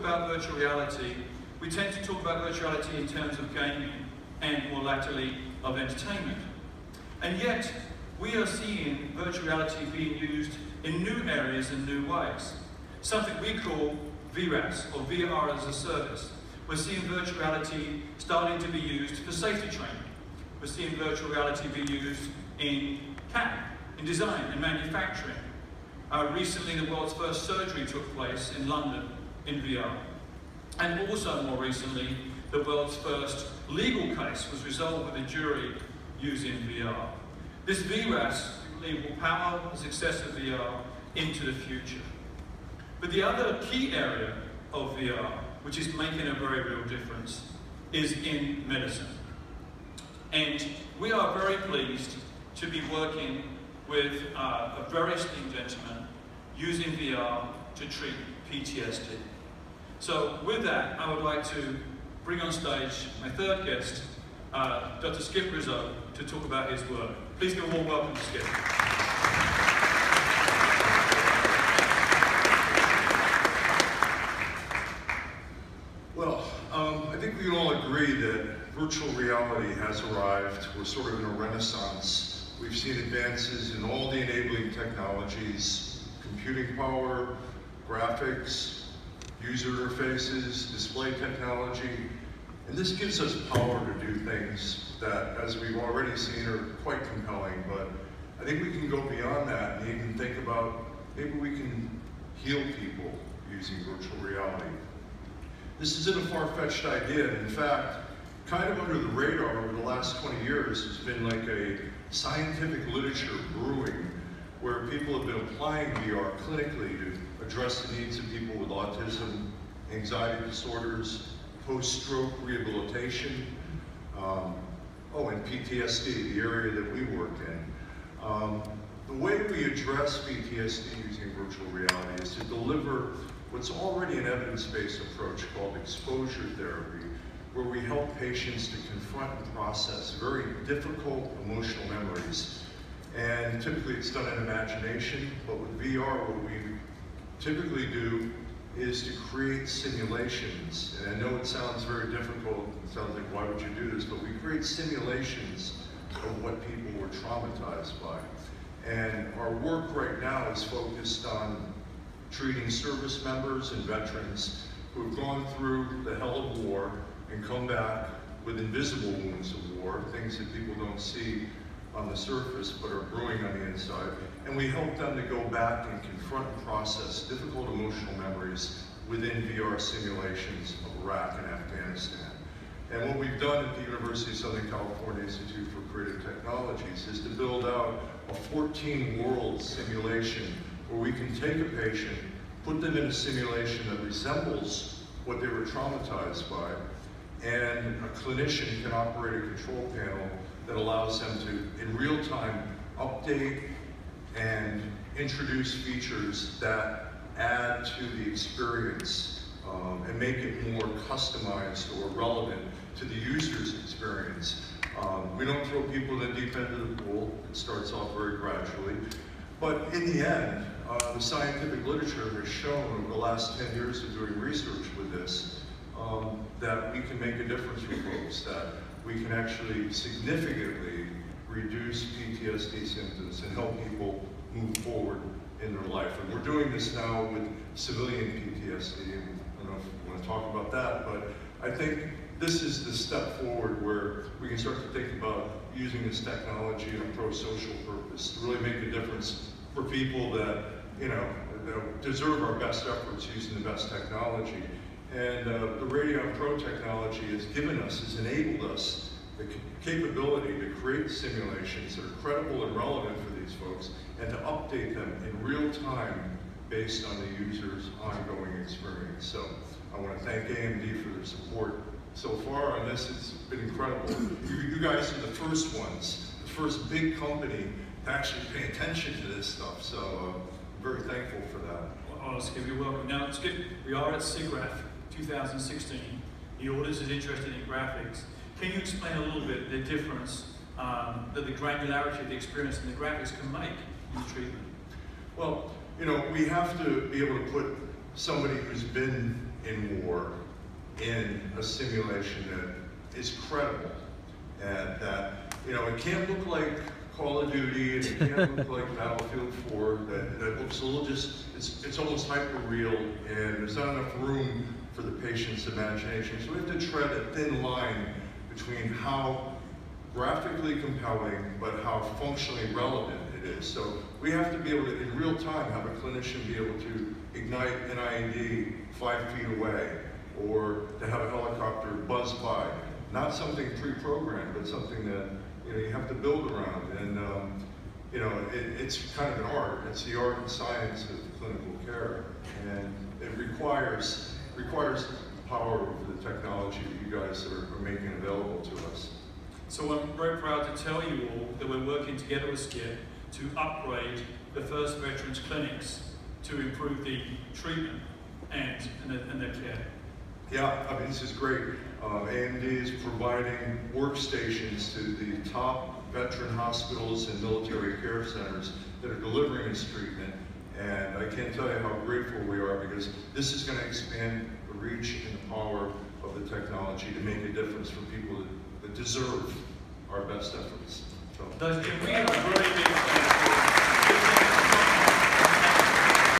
about virtual reality, we tend to talk about virtual reality in terms of gaming and more latterly of entertainment. And yet, we are seeing virtual reality being used in new areas and new ways. Something we call VRAS, or VR as a Service. We're seeing virtual reality starting to be used for safety training. We're seeing virtual reality be used in CAD, in design and manufacturing. Uh, recently, the world's first surgery took place in London in VR. And also, more recently, the world's first legal case was resolved with a jury using VR. This VRAS, will power the success of VR into the future. But the other key area of VR, which is making a very real difference, is in medicine. And we are very pleased to be working with uh, a very esteemed gentleman using VR to treat PTSD. So with that, I would like to bring on stage my third guest, uh, Dr. Skip Rizzo, to talk about his work. Please give a warm welcome to Skip. Well, um, I think we can all agree that virtual reality has arrived. We're sort of in a renaissance. We've seen advances in all the enabling technologies, computing power, graphics, user interfaces, display technology, and this gives us power to do things that, as we've already seen, are quite compelling, but I think we can go beyond that and even think about maybe we can heal people using virtual reality. This isn't a far-fetched idea. In fact, kind of under the radar over the last 20 years has been like a scientific literature brewing where people have been applying VR clinically to address the needs of people with autism, anxiety disorders, post-stroke rehabilitation, um, oh, and PTSD, the area that we work in. Um, the way we address PTSD using virtual reality is to deliver what's already an evidence-based approach called exposure therapy, where we help patients to confront and process very difficult emotional memories. And typically it's done in imagination, but with VR, what we typically do is to create simulations. And I know it sounds very difficult, it sounds like why would you do this, but we create simulations of what people were traumatized by. And our work right now is focused on treating service members and veterans who have gone through the hell of war and come back with invisible wounds of war, things that people don't see on the surface but are brewing on the inside. And we help them to go back and confront and process difficult emotional memories within VR simulations of Iraq and Afghanistan. And what we've done at the University of Southern California Institute for Creative Technologies is to build out a 14 world simulation where we can take a patient, put them in a simulation that resembles what they were traumatized by, and a clinician can operate a control panel that allows them to, in real time, update and introduce features that add to the experience um, and make it more customized or relevant to the user's experience. Um, we don't throw people in the deep end of the pool. It starts off very gradually. But in the end, uh, the scientific literature has shown over the last 10 years of doing research with this um, that we can make a difference for folks, that we can actually significantly reduce PTSD symptoms and help people move forward in their life. And we're doing this now with civilian PTSD, and I don't know if you want to talk about that, but I think this is the step forward where we can start to think about using this technology in a pro-social purpose to really make a difference for people that, you know, that deserve our best efforts using the best technology. And uh, the Radeon Pro technology has given us, has enabled us the capability to create simulations that are credible and relevant for these folks and to update them in real time based on the user's ongoing experience. So I want to thank AMD for their support so far on this. It's been incredible. You, you guys are the first ones, the first big company to actually pay attention to this stuff. So uh, I'm very thankful for that. Well, Skip, you're welcome. Now, Skip, we are at SIGGRAPH 2016. The audience is interested in graphics. Can you explain a little bit the difference um, that the granularity of the experience and the graphics can make in the treatment? Well, you know, we have to be able to put somebody who's been in war in a simulation that is credible and that, you know, it can't look like Call of Duty and it can't look like Battlefield 4, that, that looks a little just, it's, it's almost hyper real and there's not enough room for the patient's imagination. So we have to tread a thin line between how graphically compelling, but how functionally relevant it is. So we have to be able to, in real time, have a clinician be able to ignite an IED five feet away, or to have a helicopter buzz by. Not something pre-programmed, but something that you know you have to build around. And um, you know, it, it's kind of an art. It's the art and science of clinical care, and it requires requires the power of the technology that you guys are, are making available to us. So I'm very proud to tell you all that we're working together with Skip to upgrade the first veterans clinics to improve the treatment and, and, the, and their care. Yeah, I mean, this is great. Uh, AMD is providing workstations to the top veteran hospitals and military care centers that are delivering this treatment. And I can't tell you how grateful we are because this is going to expand the reach and the power of the technology to make a difference for people that, deserve our best efforts. So.